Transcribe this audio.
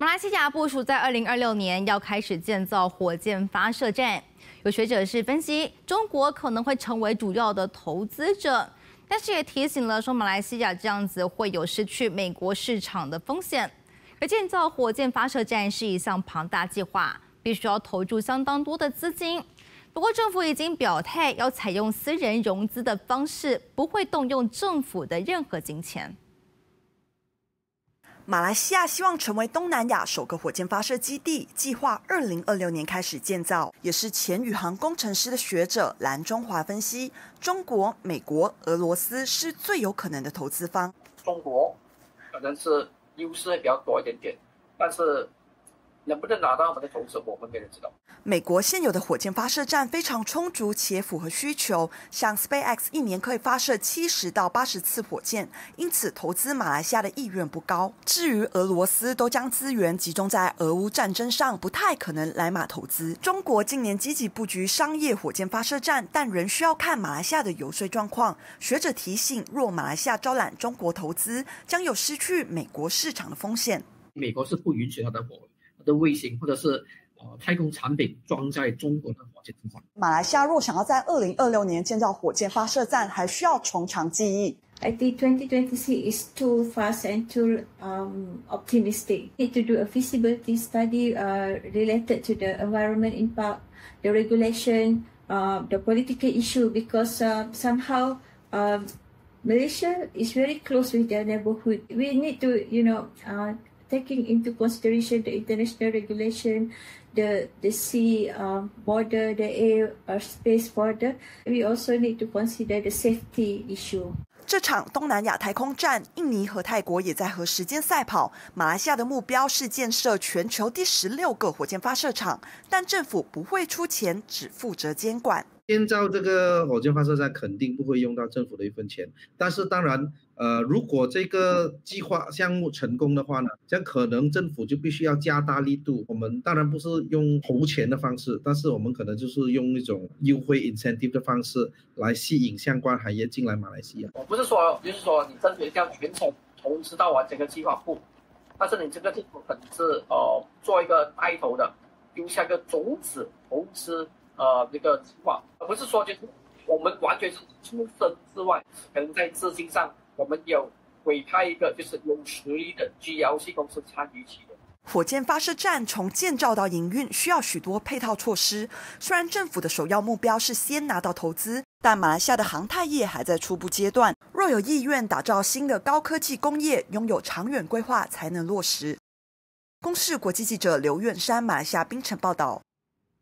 马来西亚部署在二零二六年要开始建造火箭发射站，有学者是分析，中国可能会成为主要的投资者，但是也提醒了说，马来西亚这样子会有失去美国市场的风险。而建造火箭发射站是一项庞大计划，必须要投注相当多的资金。不过政府已经表态，要采用私人融资的方式，不会动用政府的任何金钱。马来西亚希望成为东南亚首个火箭发射基地，计划二零二六年开始建造。也是前宇航工程师的学者蓝中华分析，中国、美国、俄罗斯是最有可能的投资方。中国可能是优势会比较多一点点，但是。能不能拿到我们的投资，我们没人知道。美国现有的火箭发射站非常充足且符合需求，像 SpaceX 一年可以发射七十到八十次火箭，因此投资马来西亚的意愿不高。至于俄罗斯，都将资源集中在俄乌战争上，不太可能来马投资。中国近年积极布局商业火箭发射站，但仍需要看马来西亚的游说状况。学者提醒，若马来西亚招揽中国投资，将有失去美国市场的风险。美国是不允许它的火。的卫星或者是呃太空产品装在中国的火箭上。马来西亚若想要在二零二六年建造火箭发射站，还需要从长计议。I think 2026 is too fast and too um, optimistic. Need to do a feasibility study uh, related to the environment impact, the regulation, uh, the political issue, because uh, somehow uh, Malaysia is very close with their neighborhood. We need to, you know, uh, taking into consideration the international regulation, the the sea um, border, the air or space border, we also need to consider the safety issue. 这场东南亚太空站，印尼和泰国也在和时间赛跑。马来西亚的目标是建设全球第十六个火箭发射场，但政府不会出钱，只负责监管。建造这个火箭发射站肯定不会用到政府的一分钱，但是当然，呃，如果这个计划项目成功的话呢，这样可能政府就必须要加大力度。我们当然不是用投钱的方式，但是我们可能就是用一种优惠 incentive 的方式来吸引相关行业进来马来西亚。我不是说，就是说你政府要全程投资到完整个计划部，但是你这个政府可能是呃做一个带头的，丢下个种子投资。呃，那个情况，而不是说就是我们完全是出身之外，可能在资金上我们有委派一个就是有实力的 GLC 公司参与其中。火箭发射站从建造到营运需要许多配套措施。虽然政府的首要目标是先拿到投资，但马来西亚的航太业还在初步阶段。若有意愿打造新的高科技工业，拥有长远规划才能落实。公视国际记者刘远山马来西亚槟城报道。